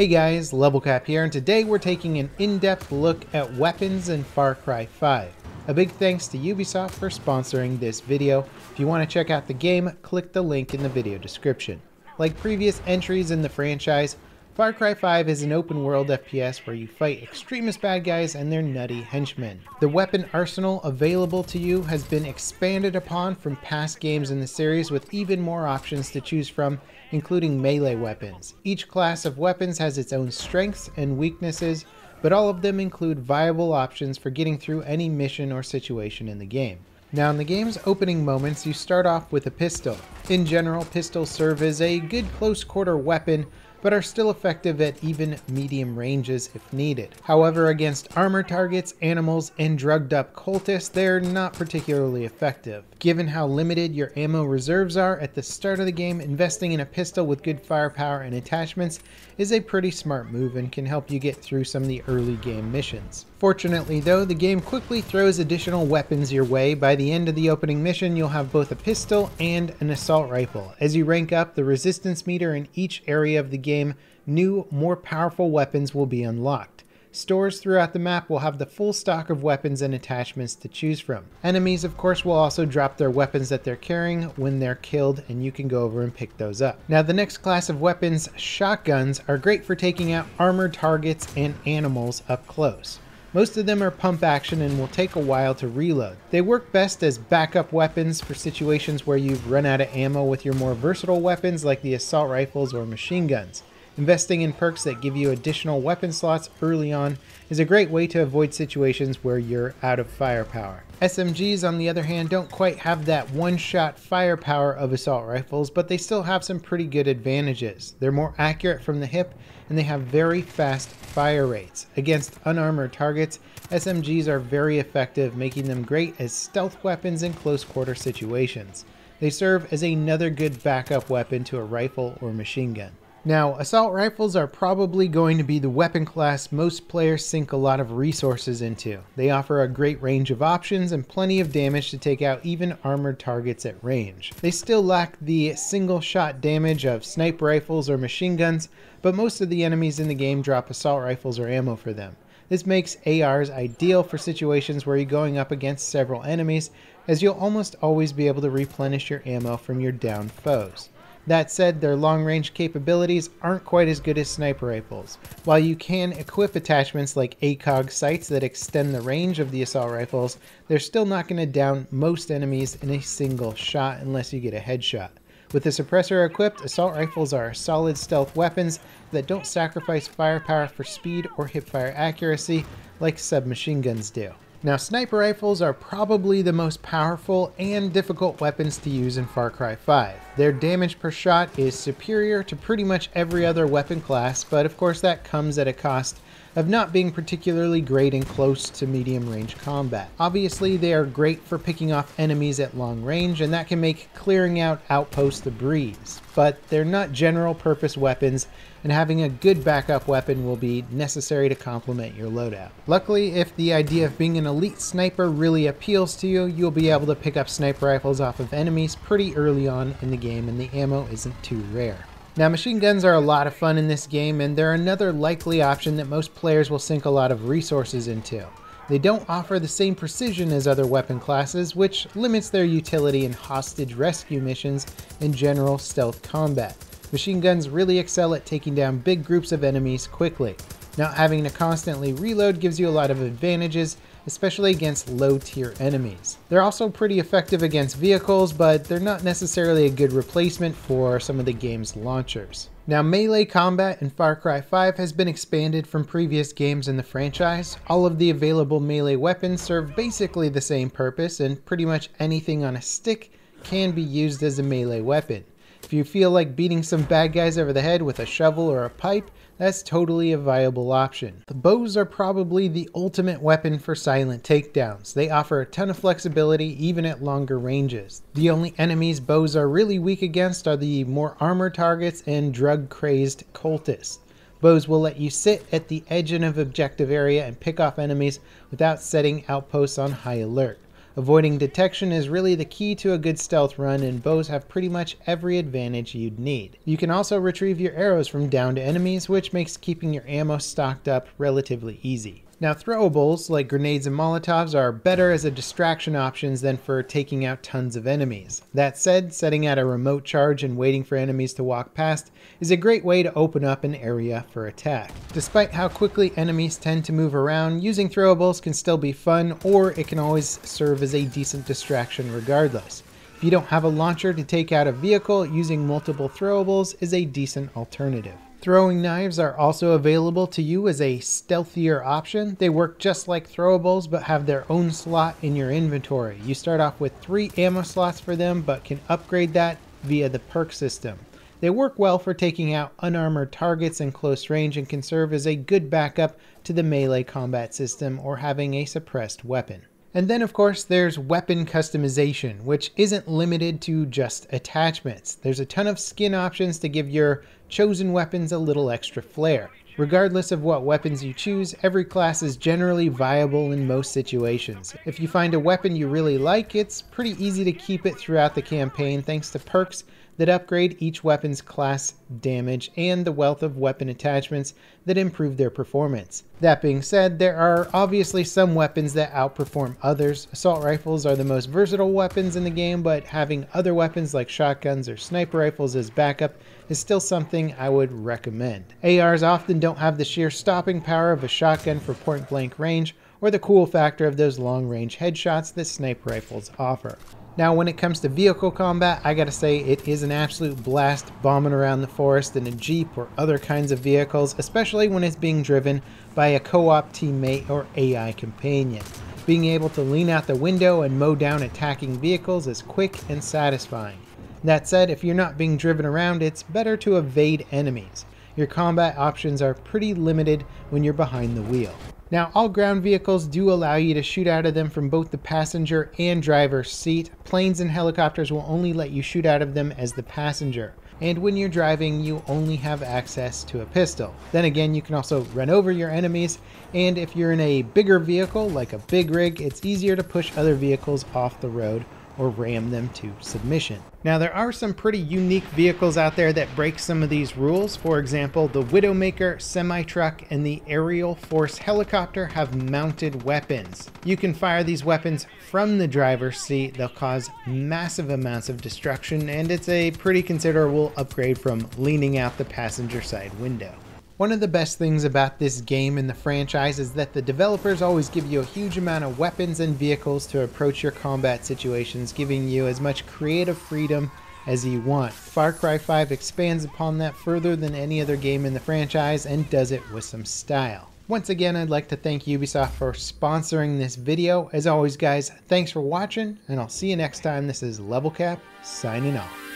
Hey guys, Levelcap here, and today we're taking an in-depth look at weapons in Far Cry 5. A big thanks to Ubisoft for sponsoring this video. If you want to check out the game, click the link in the video description. Like previous entries in the franchise, Far Cry 5 is an open world FPS where you fight extremist bad guys and their nutty henchmen. The weapon arsenal available to you has been expanded upon from past games in the series with even more options to choose from, including melee weapons. Each class of weapons has its own strengths and weaknesses, but all of them include viable options for getting through any mission or situation in the game. Now in the game's opening moments, you start off with a pistol. In general, pistols serve as a good close quarter weapon but are still effective at even medium ranges if needed. However, against armor targets, animals, and drugged up cultists, they're not particularly effective. Given how limited your ammo reserves are at the start of the game, investing in a pistol with good firepower and attachments is a pretty smart move and can help you get through some of the early game missions. Fortunately though, the game quickly throws additional weapons your way. By the end of the opening mission, you'll have both a pistol and an assault rifle. As you rank up the resistance meter in each area of the game, new, more powerful weapons will be unlocked. Stores throughout the map will have the full stock of weapons and attachments to choose from. Enemies, of course, will also drop their weapons that they're carrying when they're killed, and you can go over and pick those up. Now, the next class of weapons, shotguns, are great for taking out armored targets and animals up close. Most of them are pump action and will take a while to reload. They work best as backup weapons for situations where you've run out of ammo with your more versatile weapons like the assault rifles or machine guns. Investing in perks that give you additional weapon slots early on is a great way to avoid situations where you're out of firepower. SMGs, on the other hand, don't quite have that one-shot firepower of assault rifles, but they still have some pretty good advantages. They're more accurate from the hip, and they have very fast fire rates. Against unarmored targets, SMGs are very effective, making them great as stealth weapons in close quarter situations. They serve as another good backup weapon to a rifle or machine gun. Now, assault rifles are probably going to be the weapon class most players sink a lot of resources into. They offer a great range of options and plenty of damage to take out even armored targets at range. They still lack the single shot damage of sniper rifles or machine guns, but most of the enemies in the game drop assault rifles or ammo for them. This makes ARs ideal for situations where you're going up against several enemies, as you'll almost always be able to replenish your ammo from your downed foes. That said, their long range capabilities aren't quite as good as sniper rifles. While you can equip attachments like ACOG sights that extend the range of the assault rifles, they're still not going to down most enemies in a single shot unless you get a headshot. With the suppressor equipped, assault rifles are solid stealth weapons that don't sacrifice firepower for speed or hipfire accuracy like submachine guns do. Now sniper rifles are probably the most powerful and difficult weapons to use in Far Cry 5. Their damage per shot is superior to pretty much every other weapon class, but of course that comes at a cost of not being particularly great in close to medium range combat. Obviously they are great for picking off enemies at long range and that can make clearing out outposts a breeze, but they're not general purpose weapons and having a good backup weapon will be necessary to complement your loadout. Luckily, if the idea of being an elite sniper really appeals to you, you'll be able to pick up sniper rifles off of enemies pretty early on in the game and the ammo isn't too rare. Now machine guns are a lot of fun in this game and they're another likely option that most players will sink a lot of resources into. They don't offer the same precision as other weapon classes, which limits their utility in hostage rescue missions and general stealth combat machine guns really excel at taking down big groups of enemies quickly. Not having to constantly reload gives you a lot of advantages, especially against low tier enemies. They're also pretty effective against vehicles, but they're not necessarily a good replacement for some of the game's launchers. Now melee combat in Far Cry 5 has been expanded from previous games in the franchise. All of the available melee weapons serve basically the same purpose and pretty much anything on a stick can be used as a melee weapon. If you feel like beating some bad guys over the head with a shovel or a pipe, that's totally a viable option. The bows are probably the ultimate weapon for silent takedowns. They offer a ton of flexibility even at longer ranges. The only enemies bows are really weak against are the more armor targets and drug-crazed cultists. Bows will let you sit at the edge of an objective area and pick off enemies without setting outposts on high alert. Avoiding detection is really the key to a good stealth run and bows have pretty much every advantage you'd need. You can also retrieve your arrows from downed enemies which makes keeping your ammo stocked up relatively easy. Now throwables like grenades and molotovs are better as a distraction options than for taking out tons of enemies. That said, setting out a remote charge and waiting for enemies to walk past is a great way to open up an area for attack. Despite how quickly enemies tend to move around, using throwables can still be fun or it can always serve as a decent distraction regardless. If you don't have a launcher to take out a vehicle, using multiple throwables is a decent alternative. Throwing knives are also available to you as a stealthier option. They work just like throwables but have their own slot in your inventory. You start off with three ammo slots for them but can upgrade that via the perk system. They work well for taking out unarmored targets in close range and can serve as a good backup to the melee combat system or having a suppressed weapon. And then of course there's weapon customization, which isn't limited to just attachments. There's a ton of skin options to give your chosen weapons a little extra flair. Regardless of what weapons you choose, every class is generally viable in most situations. If you find a weapon you really like, it's pretty easy to keep it throughout the campaign thanks to perks that upgrade each weapon's class damage and the wealth of weapon attachments that improve their performance. That being said, there are obviously some weapons that outperform others. Assault rifles are the most versatile weapons in the game, but having other weapons like shotguns or sniper rifles as backup is still something I would recommend. ARs often don't have the sheer stopping power of a shotgun for point blank range or the cool factor of those long range headshots that sniper rifles offer. Now, when it comes to vehicle combat, I gotta say it is an absolute blast bombing around the forest in a Jeep or other kinds of vehicles, especially when it's being driven by a co-op teammate or AI companion. Being able to lean out the window and mow down attacking vehicles is quick and satisfying. That said, if you're not being driven around, it's better to evade enemies. Your combat options are pretty limited when you're behind the wheel. Now, all ground vehicles do allow you to shoot out of them from both the passenger and driver's seat. Planes and helicopters will only let you shoot out of them as the passenger. And when you're driving, you only have access to a pistol. Then again, you can also run over your enemies, and if you're in a bigger vehicle, like a big rig, it's easier to push other vehicles off the road or ram them to submission. Now there are some pretty unique vehicles out there that break some of these rules. For example, the Widowmaker semi-truck and the Aerial Force helicopter have mounted weapons. You can fire these weapons from the driver's seat. They'll cause massive amounts of destruction and it's a pretty considerable upgrade from leaning out the passenger side window. One of the best things about this game and the franchise is that the developers always give you a huge amount of weapons and vehicles to approach your combat situations, giving you as much creative freedom as you want. Far Cry 5 expands upon that further than any other game in the franchise and does it with some style. Once again, I'd like to thank Ubisoft for sponsoring this video. As always, guys, thanks for watching, and I'll see you next time. This is Level Cap, signing off.